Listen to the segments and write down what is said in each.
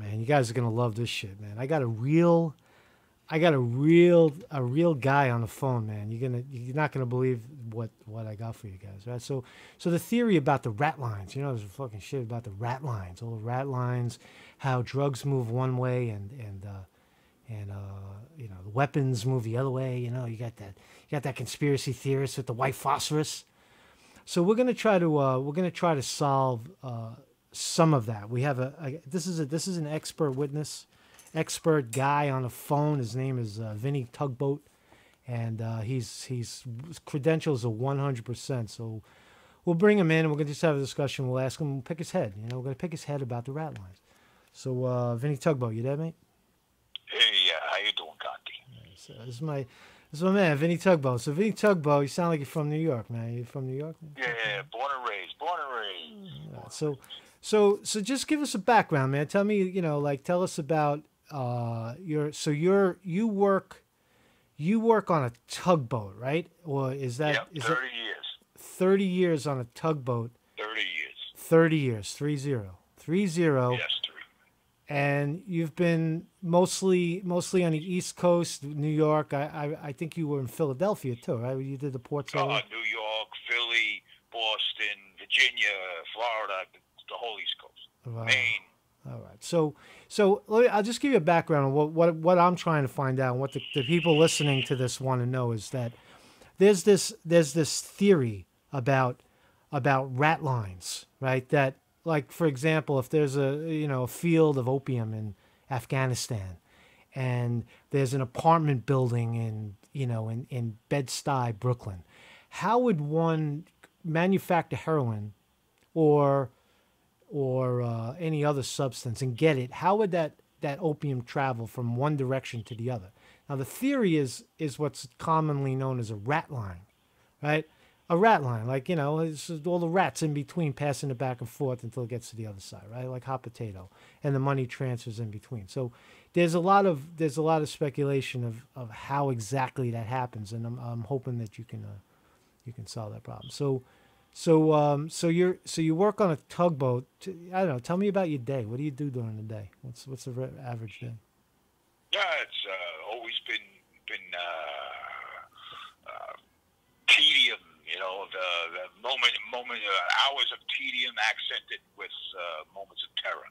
man, you guys are gonna love this shit, man. I got a real, I got a real, a real guy on the phone, man. You're gonna, you're not gonna believe what what I got for you guys, right? So, so the theory about the rat lines, you know, there's fucking shit about the rat lines, all the rat lines, how drugs move one way and and uh, and uh, you know the weapons move the other way. You know, you got that, you got that conspiracy theorist with the white phosphorus. So we're gonna try to, uh, we're gonna try to solve. Uh, some of that. We have a, a this is a this is an expert witness, expert guy on the phone. His name is uh, Vinny Tugboat, and uh, he's he's his credentials are one hundred percent. So we'll bring him in and we're gonna just have a discussion. We'll ask him. We'll pick his head. You know, we're gonna pick his head about the rat lines. So uh, Vinny Tugboat, you there, mate? Hey, yeah, how you doing, Gandhi? So this is my this is my man, Vinny Tugboat. So Vinny Tugboat, you sound like you're from New York, man. You from New York? Yeah, yeah, born and raised, born and raised. Uh, so so so just give us a background, man. Tell me, you know, like tell us about uh your so you're you work you work on a tugboat, right? Or is that Yep, is 30 it years. 30 years on a tugboat? 30 years. 30 years, 3 0. 3 0. Yes, three. And you've been mostly mostly on the East Coast, New York. I I, I think you were in Philadelphia too, right? You did the ports Uh. New York, Philly, Boston, Virginia, Florida, the whole East Coast. Wow. Maine. All right. So, so let me, I'll just give you a background on what, what, what I'm trying to find out, and what the, the people listening to this want to know is that there's this there's this theory about about rat lines, right? That like for example, if there's a you know a field of opium in Afghanistan, and there's an apartment building in you know in in Bed Stuy, Brooklyn, how would one manufacture heroin or or uh, any other substance and get it, how would that, that opium travel from one direction to the other? Now, the theory is, is what's commonly known as a rat line, right? A rat line, like, you know, it's all the rats in between passing it back and forth until it gets to the other side, right? Like hot potato. And the money transfers in between. So there's a lot of, there's a lot of speculation of, of how exactly that happens. And I'm, I'm hoping that you can, uh, you can solve that problem. So, so, um, so you're so you work on a tugboat. I don't know. Tell me about your day. What do you do during the day? What's what's the re- average day? Yeah, it's uh, always been been uh, uh, tedium. You know, the, the moment moment uh, hours of tedium accented with uh, moments of terror.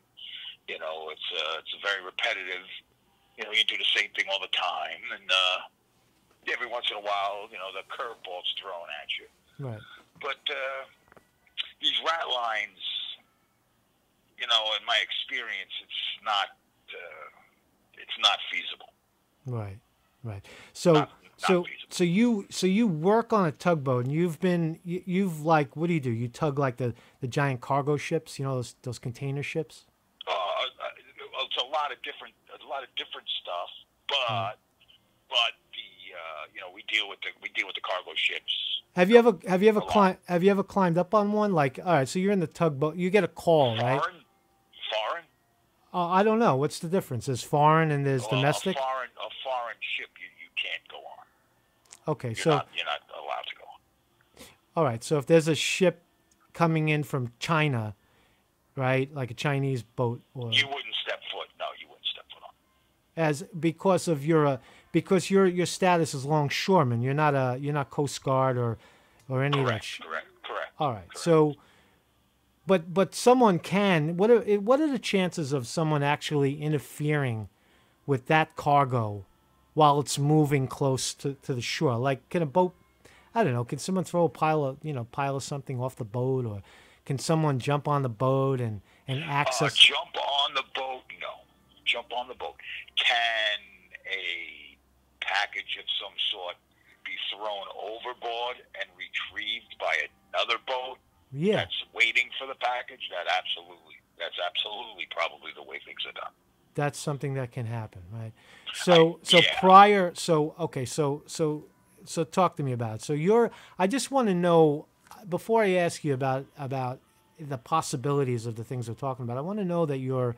You know, it's uh, it's very repetitive. You know, you do the same thing all the time, and uh, every once in a while, you know, the curveball's thrown at you. Right. But uh, these rat lines, you know, in my experience, it's not uh, it's not feasible. Right. Right. So Not- not so feasible. so you so you work on a tugboat and you've been you, you've like what do you do? You tug like the the giant cargo ships, you know those those container ships. Uh, uh, it's a lot of different a lot of different stuff, but but the uh, you know we deal with the we deal with the cargo ships. Have you ever have you ever climbed have you ever climbed up on one? Like all right, so you're in the tugboat. You get a call, right? Foreign, foreign. Uh, I don't know. What's the difference? There's foreign and there's Well, domestic. A foreign a foreign ship you, you can't go on. Okay, You're so not you're not allowed to go on. All right. So if there's a ship coming in from China, right, like a Chinese boat, or You wouldn't step foot. No, you wouldn't step foot on. as because of your uh, because your your status is longshoreman, you're not a you're not Coast Guard or or any of that. Correct. Correct. Correct. All right. So, but but someone can. What are what are the chances of someone actually interfering with that cargo while it's moving close to, to the shore? Like, can a boat? I don't know. Can someone throw a pile of you know pile of something off the boat, or can someone jump on the boat and and Uh, access? jump on the boat? No. Jump on the boat. Can a package of some sort be thrown overboard and retrieved by another boat yeah. that's waiting for the package? That absolutely. That's absolutely probably the way things are done. that's something that can happen, right? So so yeah. prior so okay, so so so talk to me about it. So you're I just want to know before I ask you about about the possibilities of the things we're talking about. I want to know that you're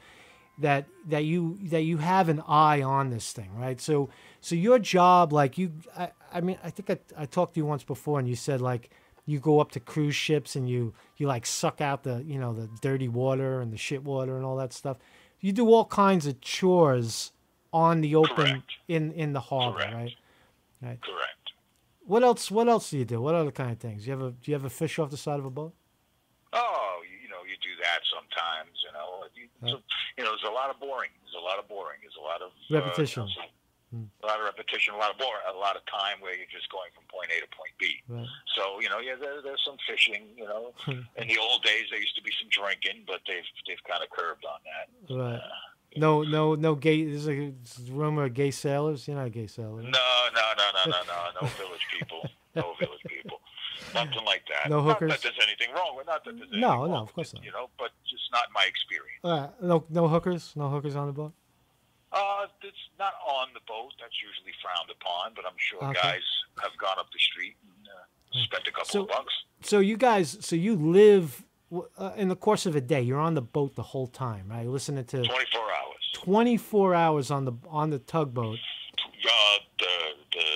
that that you that you have an eye on this thing, right? So so your job like you I, I mean I think I, I talked to you once before and you said like you go up to cruise ships and you you like suck out the you know the dirty water and the shit water and all that stuff. you do all kinds of chores on the open Correct. in in the harbor, Correct. right? Right. Correct. What else? What else do you do? What other kind of things? You ever do you have a fish off the side of a boat? Oh, you, know, you do that sometimes. You know. So, you know, there's a lot of boring. There's a lot of boring. There's a lot of Repetition. Uh, Hmm. A lot of repetition, a lot of bore, a lot of time where you're just going from point A to point B. Right. So you know, yeah, there, there's some fishing. You know, Hmm. in the old days there used to be some drinking, but they've they've kind of curbed on that. Right. No, no, no gay. There's a rumor of gay sailors. You're not a gay sailor. No, no, no, no, no, no, no village people, no village people, nothing like that. No Not hookers? that there's anything wrong with, not that there's anything No, no, of course it, not. You know, but just not my experience. Uh, no, no hookers. No hookers on the boat. Uh, it's not on the boat. That's usually frowned upon, but I'm sure Okay. guys have gone up the street and uh, spent a couple So- of bucks. So you guys, so you live uh, in the course of a day. You're on the boat the whole time, right? Listening to 24 hours. 24 hours on the on the tugboat. Uh, the the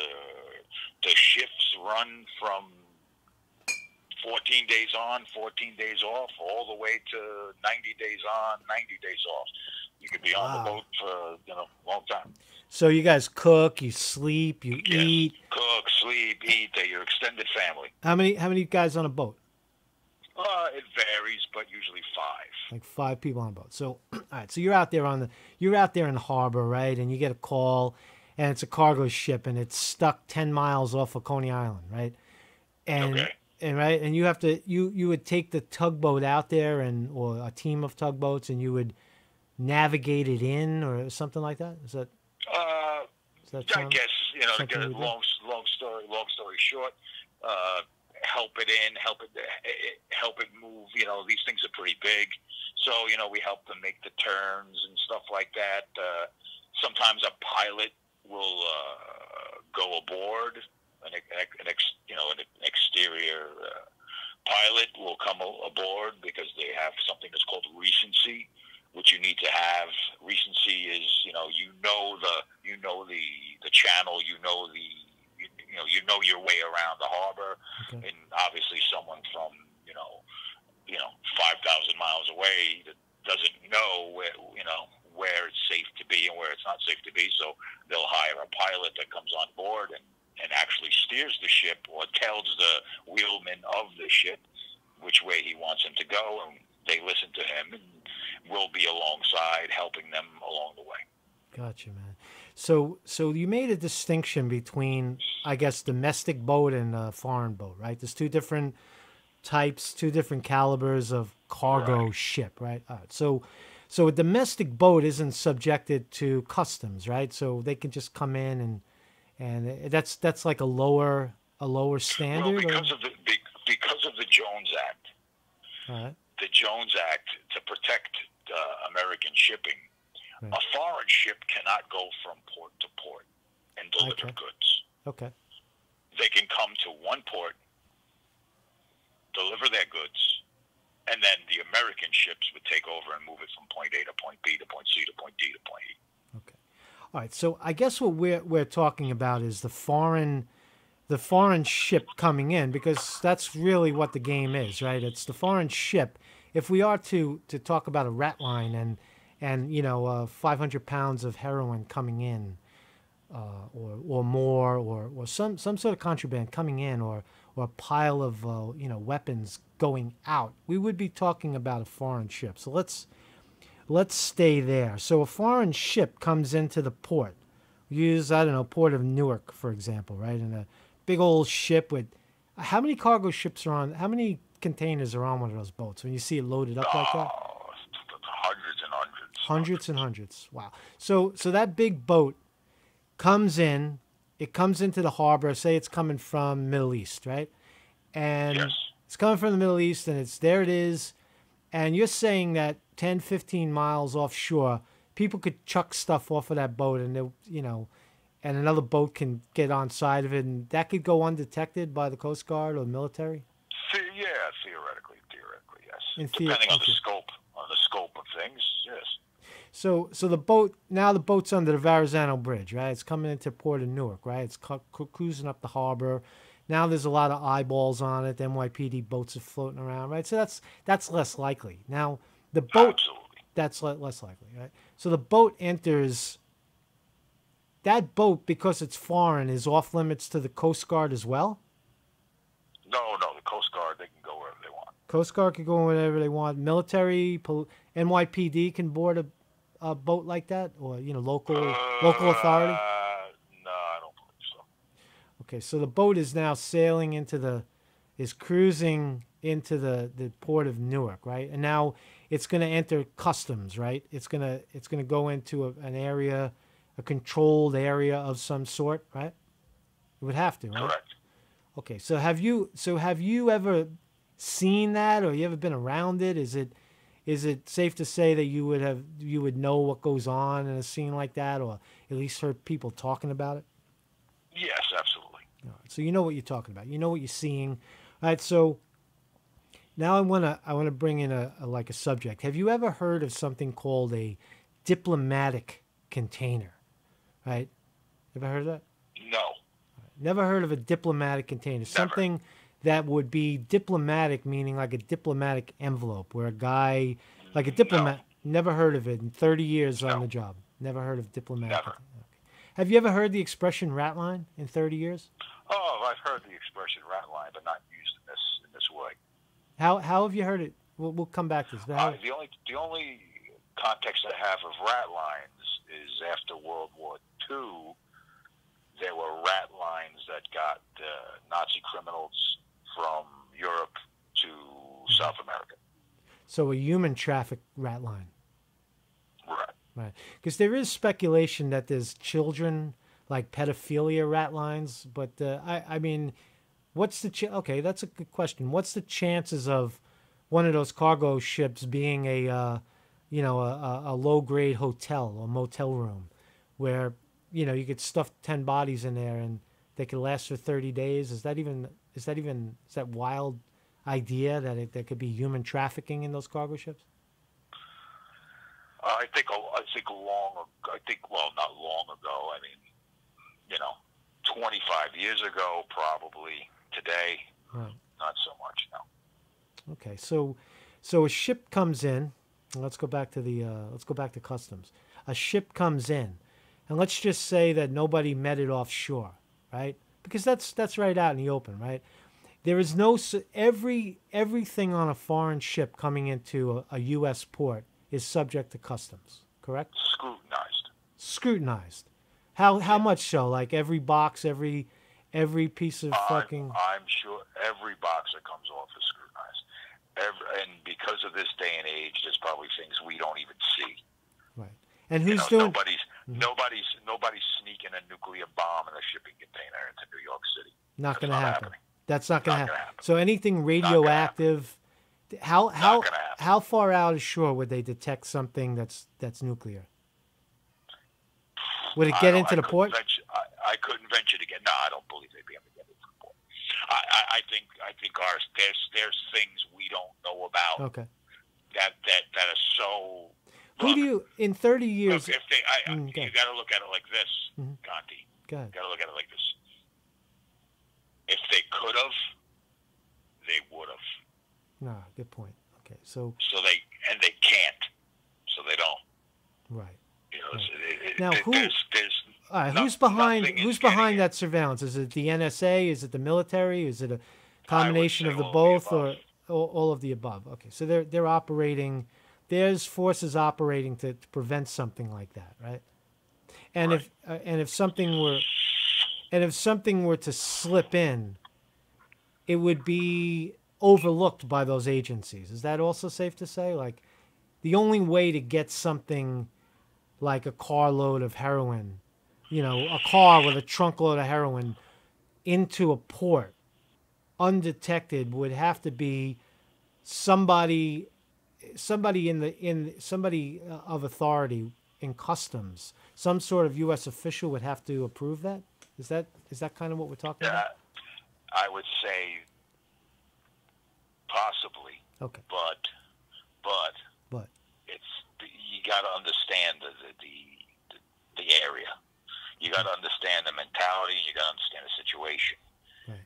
the shifts run from 14 days on, 14 days off, all the way to 90 days on, 90 days off. You could be on the boat for you know a long time. So you guys cook, you sleep, you Yes. eat. Cook, sleep, eat. They're your extended family. How many how many guys on a boat? Uh, it varies, but usually five. Like five people on a boat. So all right, so you're out there on the you're out there in the harbor, right? And you get a call, and it's a cargo ship, and it's stuck 10 miles off of Coney Island, right? And Okay. And right, and you have to you you would take the tugboat out there, and or a team of tugboats, and you would navigate it in, or something like that. Is that Uh, does that I guess you know. To get a long, long story. Long story short, uh, help it in, help it, it, help it move. You know, these things are pretty big, so you know we help them make the turns and stuff like that. Uh, sometimes a pilot will uh, go aboard, an, an ex, you know, an exterior uh, pilot will come aboard because they have something that's called recency which you need to have. Recency is, you know, you know the, you know the the channel, you know the, you, you know, you know your way around the harbor, Okay. and obviously someone from, you know, you know, five thousand miles away that doesn't know where, you know, where it's safe to be and where it's not safe to be. So they'll hire a pilot that comes on board and and actually steers the ship or tells the wheelman of the ship which way he wants him to go, and they listen to him and will be alongside, helping them along the way. Gotcha, man. So, so you made a distinction between, I guess, domestic boat and a foreign boat, right? There's two different types, two different calibers of cargo ship, right? Right. So, so a domestic boat isn't subjected to customs, right? So they can just come in and and that's that's like a lower a lower Well, standard. or- because of the be- because of the Jones Act, right. the Jones Act to protect uh, American shipping, Right. a foreign ship cannot go from port to port and deliver Okay. goods. Okay. They can come to one port, deliver their goods, and then the American ships would take over and move it from point A to point B to point C to point D to point E. All right. So I guess what we're we're talking about is the foreign the foreign ship coming in because that's really what the game is, right? It's the foreign ship. If we are to to talk about a rat line and and you know uh, 500 pounds of heroin coming in, uh, or or more, or or some some sort of contraband coming in, or or a pile of uh, you know weapons going out, we would be talking about a foreign ship. So let's let's stay there. So a foreign ship comes into the port. Use I don't know port of Newark for example, right? And a big old ship with how many cargo ships are on? How many containers are on one of those boats? When you see it loaded up like that, hundreds and hundreds. hundreds and hundreds. Wow. So so that big boat comes in. It comes into the harbor. Say it's coming from Middle East, right? And Yes. it's coming from the Middle East, and it's there. It is, and you're saying that 10, 15 miles offshore, people could chuck stuff off of that boat, and they, you know, and another boat can get on side of it, and that could go undetected by the Coast Guard or the military. The- yeah, theoretically, theoretically, yes. In Depending on okay. the scope, on the scope of things, yes. So, so the boat now the boat's under the Verrazano Bridge, right? It's coming into Port of Newark, right? It's cu- cu- cruising up the harbor. Now there's a lot of eyeballs on it. The NYPD boats are floating around, right? So that's that's less likely. Now the boat, Absolutely. That's le- less likely, right? So the boat enters. That boat, because it's foreign, is off limits to the Coast Guard as well. No, no, the Coast Guard they can go wherever they want. Coast Guard can go wherever they want. Military, pol- NYPD can board a, a boat like that, or you know, local local authority. Uh, no, I don't believe so. Okay, so the boat is now sailing into the, is cruising into the, the port of Newark, right? And now it's going to enter customs, right? It's gonna it's gonna go into a, an area, a controlled area of some sort, right? It would have to, right? Correct. Okay, so have you so have you ever seen that, or you ever been around it? Is it is it safe to say that you would have you would know what goes on in a scene like that, or at least heard people talking about it? Yes, absolutely. Right, so you know what you're talking about. You know what you're seeing. All right, so now I want to I want to bring in a, a like a subject. Have you ever heard of something called a diplomatic container? Right? Ever heard of that? No. Never heard of a diplomatic container. Something that would be diplomatic, meaning like a diplomatic envelope, where a guy, like a diplomat, never heard of it in 30 years on the job. Never heard of diplomatic. Never. Okay. Have you ever heard the expression rat line in 30 years? Oh, I've heard the expression rat line, but not used in this in this way. How how have you heard it? We'll, we'll come back to this. Uh, the only the only context I have of rat lines is after World War II. There were rat lines that got uh, Nazi criminals from Europe to South America. so a human traffic rat line, Right. right? Because there is speculation that there's children like pedophilia rat lines, but uh, I I mean, what's the ch- okay? That's a good question. What's the chances of one of those cargo ships being a uh, you know a, a, low grade hotel or motel room where you know you could stuff ten bodies in there and they could last for thirty days? Is that even is that even is that wild idea that it, there could be human trafficking in those cargo ships? I think I think long I think well not long ago. I mean, you know, 25 years ago probably. Today, Right. not so much. No. Okay, so so a ship comes in. Let's go back to the uh, let's go back to customs. A ship comes in, and let's just say that nobody met it offshore, right? Because that's that's right out in the open, right? There is no every everything on a foreign ship coming into a, a U.S. port is subject to customs, correct? Scrutinized. Scrutinized. How how much so? Like every box, every every piece of fucking. I'm, I'm sure every box that comes off is scrutinized. Every, and because of this day and age, there's probably things we don't even see. Right. And You who's know, doing? nobody's mm-hmm. nobody's nobody's sneaking a nuclear bomb in a shipping container into New York City. Not going to happen. happening. That's not going to happen. happen. So anything radioactive, how how how far out ashore would they detect something that's that's nuclear? Would it get into I the port? I, couldn't venture to get. No, I don't believe they'd be able to get the port. I, I, I think I think ours there's there's things we don't know about Okay. that that that are so. Who Look, do you in 30 years? Look, if they, I, Mm, go you got to look at it like this, Mhm. Conte. Go ahead. You got to look at it like this. If they could have, they would have. Nah, good point. Okay, so So they and they can't. So they don't. right. You know, it's- it, it, Now, it- who- there's, there's right, no- who's behind who's behind that surveillance? Is it the NSA? Is it the military? Is it a combination of the of the both or all, all of the above? Okay, so they're they're operating. There's forces operating to, to prevent something like that, right? And if uh, and if something were and if something were to slip in, it would be overlooked by those agencies. Is that also safe to say? Like the only way to get something like a carload of heroin, you know, a car with a trunk load of heroin into a port undetected would have to be somebody somebody in the in somebody uh, of authority in customs. Some sort of US official would have to approve that? Is that is that kind of what we're talking about? Uh, I would say possibly, okay. But but but. it's you got to understand the the, the the area. Got to understand the mentality. and You got to understand the situation. Right.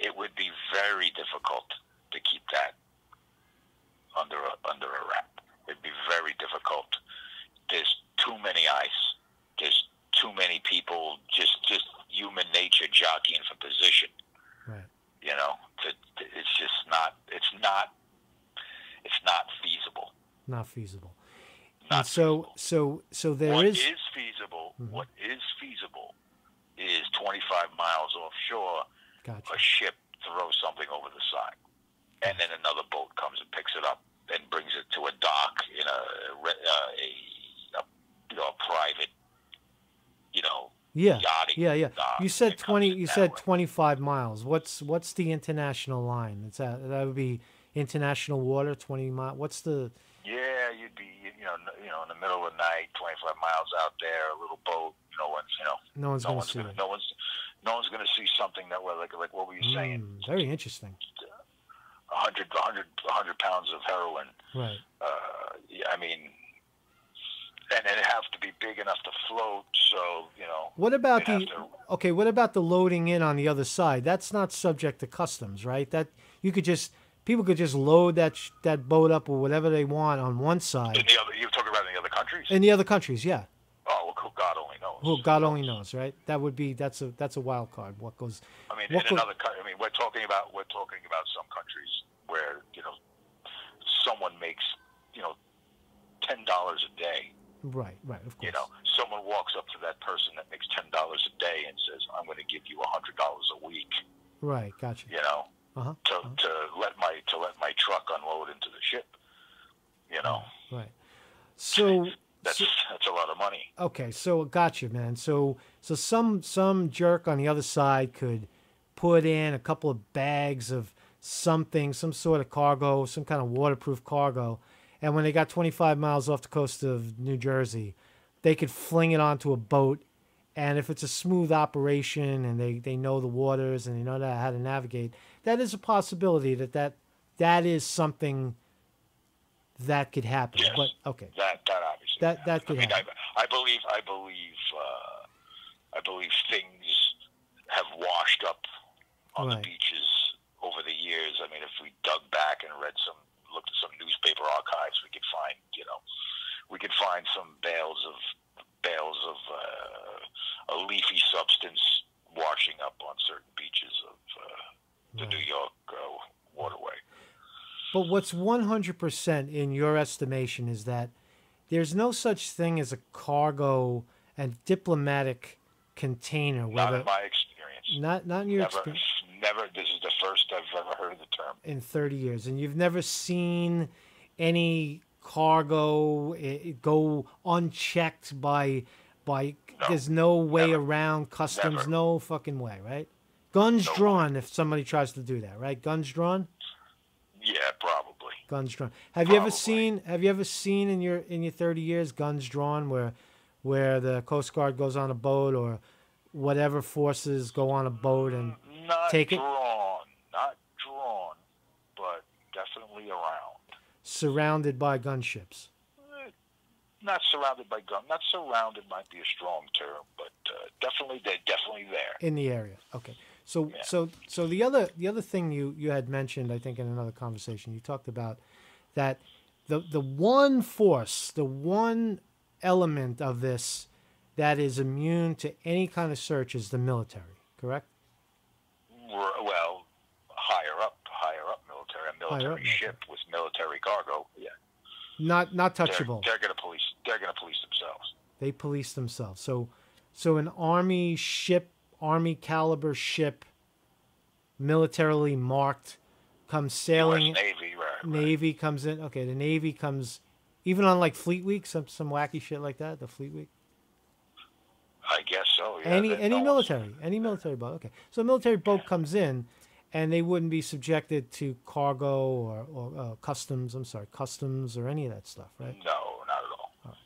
It would be very difficult to keep that under a, under a wrap. It'd be very difficult. There's too many ice. There's too many people. Just just human nature jockeying for position. Right. You know, to, to, it's just not. It's not. It's not feasible. Not feasible. Not so feasible. so so there What is is feasible? Mhm. what is feasible is 25 miles offshore. gotcha. A ship throws something over the side, and then another boat comes and picks it up and brings it to a dock in a uh, a, a you know a private you know Yeah. yachting. Yeah, yeah. You said twenty. You said way. twenty-five miles. What's what's the international line? It's that that would be international water. Twenty mile. What's the? Yeah, you'd be you know you know in the middle of the night, 25 miles out there, a little boat. No one's you know No one's no gonna one's see gonna, it. no one's no one's gonna see something that way like like what were you saying? Mm, very interesting. 100, 100, 100 pounds of heroin. Right. Uh, I mean, and it have to be big enough to float. So you know, What about the? have Okay. What about the loading in on the other side? That's not subject to customs, right? That you could just people could just load that sh- that boat up or whatever they want on one side. in the other, you're talking about in the other countries. In the other countries, yeah. oh, well, God only knows. Who God only knows, right? That would be that's a that's a wild card. What goes? I mean, in go- another country. I mean, we're talking about we're talking about some countries where you know someone makes you know ten dollars a day. Right. Right. Of course. You know, someone walks up to that person that makes ten dollars a day and says, "I'm going to give you a hundred dollars a week." Right. Gotcha. You know, Uh huh. to to let my to let my truck unload into the ship. You know, Right. So. that's so- that's a lot of money. Okay, so gotcha, man. So so some some jerk on the other side could put in a couple of bags of something, some sort of cargo, some kind of waterproof cargo, and when they got 25 miles off the coast of New Jersey, they could fling it onto a boat, and if it's a smooth operation and they they know the waters and they know that how to navigate, that is a possibility that that that is something that could happen. Yes. But okay, That that obviously. That- that could I mean, I, happen. I believe I believe uh, I believe things have washed up on Right. the beaches over the years. I mean, if we dug back and read some, looked at some newspaper archives, we could find you know, we could find some bales of bales of uh, a leafy substance washing up on certain beaches of uh, the Right. New York uh, waterway. But what's 100% in your estimation is that there's no such thing as a cargo and diplomatic container. Not Whether in my experience. not not in your Never, experience never. This is the first I've ever heard of the term. in 30 years, and you've never seen any cargo eh, go unchecked by by. No, there's no way never. around customs. Never. No fucking way, right? Guns No drawn if somebody tries to do that, right? Guns drawn. Yeah, probably. guns drawn. Have you ever seen? Have you ever seen in your in your thirty years guns drawn where where the Coast Guard goes on a boat or whatever forces go on a boat and Not Take it. drawn, not drawn, but definitely around. Surrounded by gunships? Eh, Not surrounded by gun. Not surrounded might be a strong term, but uh, definitely they're definitely there. in the area. Okay. So Yeah. so so the other the other thing you you had mentioned, I think, in another conversation, you talked about that the the one force, the one element of this that is immune to any kind of search is the military. Correct. Well, higher up, higher up military, a military up military. ship with military cargo. Yeah, Not not they're, touchable. they're gonna police. They're gonna police themselves. They police themselves. So, so an army ship, army caliber ship, militarily marked, comes sailing. U.S. Navy, right? right. Navy comes in. Okay, the Navy comes, even on like Fleet Week, some some wacky shit like that. The Fleet Week. I guess so. Yeah, any that- any military, any military boat. Okay, so a military boat comes in, and they wouldn't be subjected to cargo or, or uh, customs. I'm sorry, customs or any of that stuff, right? No, not at all.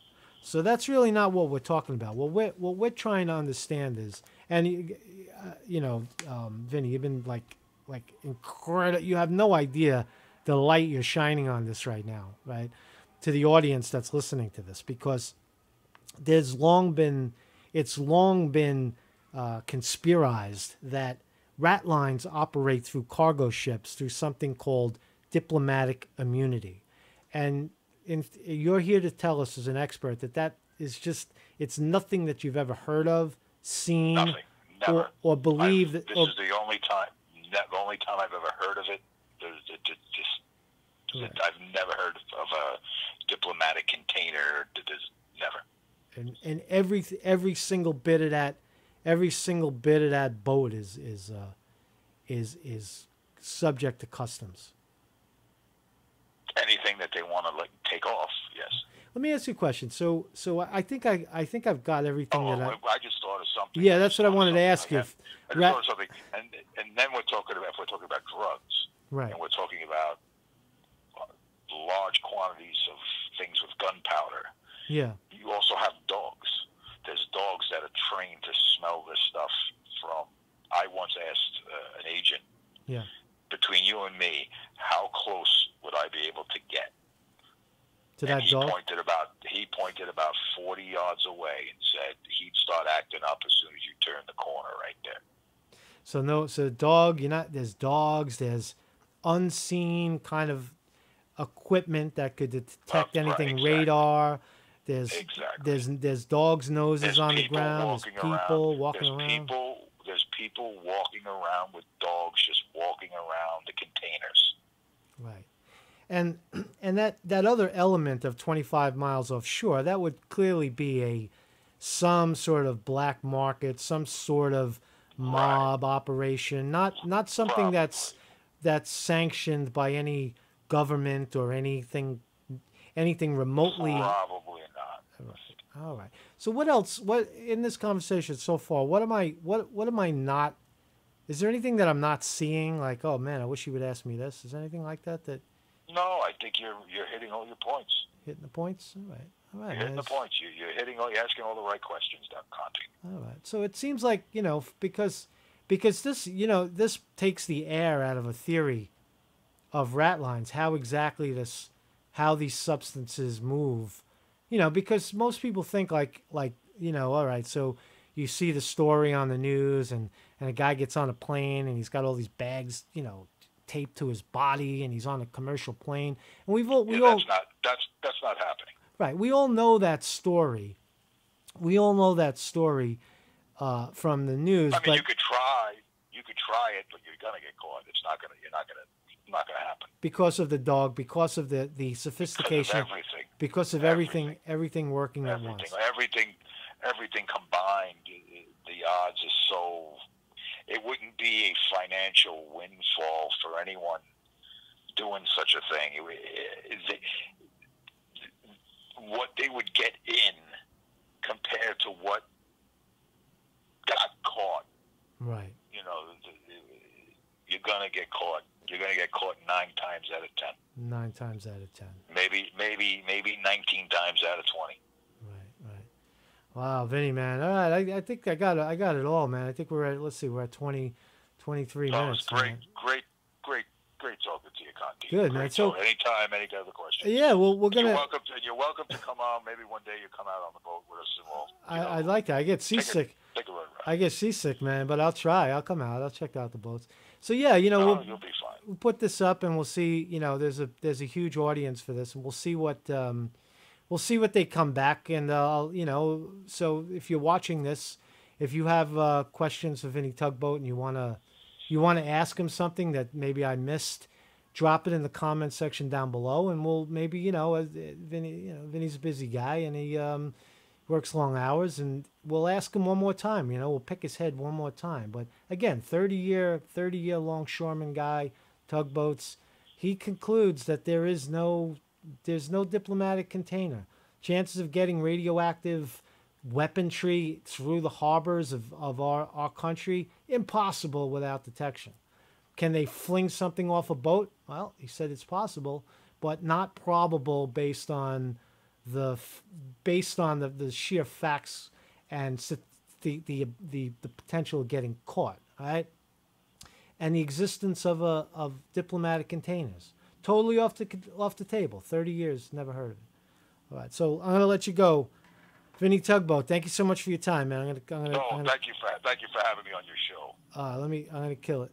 So that's really not what we're talking about. What we're what we're trying to understand is, and you- uh, you know, um, Vinny, you've been like like incredible. You have no idea the light you're shining on this right now, right? To the audience that's listening to this, because there's long been it's long been uh, conspirized that rat lines operate through cargo ships through something called diplomatic immunity, and in, you're here to tell us as an expert that that is just it's nothing that you've ever heard of, seen, Nothing. Never. or, or believe that. This Or, is the only time. That the only time I've ever heard of it. There's it, it just. Right. I've never heard of a diplomatic container. There's never. and, and every every single bit of that, every single bit of that boat is is uh, is is subject to customs. Anything that they want to like take off, yes. Let me ask you a question. So so I think I I think I've got everything Oh, that I. I, I just thought of something. Yeah, that's what I wanted to ask you. like If. I just ra- thought of something, and and then we're talking about if we're talking about drugs, right. and we're talking about uh, large quantities of things with gunpowder. Yeah. You also have dogs. There's dogs that are trained to smell this stuff from. I once asked uh, an agent, Yeah. between you and me, how close would I be able to get? To and that he dog. pointed about he pointed about 40 yards away and said he'd start acting up as soon as you turn the corner right there. So no. So dog. You're not. There's dogs. There's unseen kind of equipment that could detect right, anything. exactly. Radar. There's Exactly. there's there's dogs' noses There's on the ground. There's people around. walking there's around. People, there's people walking around with dogs just walking around the containers. Right. And and that that other element of 25 miles offshore, that would clearly be a some sort of black market, some sort of mob operation, not not something that's that's sanctioned by any government or anything anything remotely Probably not. all right. So what else? What in this conversation so far? What am I? What what am I not? Is there anything that I'm not seeing? Like, oh man, I wish you would ask me this. Is there anything like that that No, I think you're you're hitting all your points. hitting the points? All right, all right. You're hitting the points. You, you're hitting all. You're asking all the right questions, Doc Conte. All right. So it seems like you know because because this you know this takes the air out of a theory of rat lines. How exactly this how these substances move. You know, because most people think like like you know, all right, so you see the story on the news and and a guy gets on a plane and he's got all these bags, you know, taped to his body and he's on a commercial plane. And we've all we Yeah, all that's not that's that's not happening. Right. We all know that story. We all know that story uh, from the news. I mean, but you could try, you could try it, but you're gonna get caught. It's not gonna. You're not gonna. Not gonna happen. because of the dog, because of the, the Because of sophistication, everything. because of everything, everything working at everything, once. everything, everything combined, the odds are so. It wouldn't be a financial windfall for anyone doing such a thing. It, it, what they would get in compared to what got caught, Right. you know, you're gonna get caught. You're gonna get caught nine times out of ten. Nine times out of ten. Maybe, maybe, maybe nineteen times out of twenty. Right. Right. Wow, Vinny, man. All right. I, I think I got it. I got it all, man. I think we're at. Let's see. We're at 20, 23 So minutes. it's great, man. great, great, great talking to you, Conte. Good, great man. So- anytime, any other questions. Yeah. Well, we're You're gonna. welcome to. You're welcome to come on. Maybe one day you come out on the boat with us and we'll. I, I know, like that. I get take a- seasick. Take a. I get seasick, man. But I'll try. I'll come out. I'll check out the boats. So yeah, you know, No, we'll, you'll be fine. we'll put this up and we'll see you know there's a there's a huge audience for this and we'll see what um, we'll see what they come back and uh, you know so if you're watching this if you have uh, questions of Vinny Tugboat and you want to you want to ask him something that maybe I missed drop it in the comment section down below and we'll maybe you know uh, Vinny you know Vinny's a busy guy and he um, works long hours and we'll ask him one more time you know we'll pick his head one more time. But again 30 year 30 year longshoreman guy tugboats he concludes that there is no there's no diplomatic container. Chances of getting radioactive weaponry through the harbors of, of our, our country impossible without detection. Can they fling something off a boat? Well he said it's possible but not probable based on the f- based on the, the sheer facts and the, the the the potential of getting caught right? and the existence of a of diplomatic containers totally off the off the table 30 years never heard of it all right so i'm going to let you go Vinny Tugboat, thank you so much for your time, man. I'm gonna, I'm gonna, No, I'm gonna thank you for thank you for having me on your show. uh, let me, I'm gonna kill it.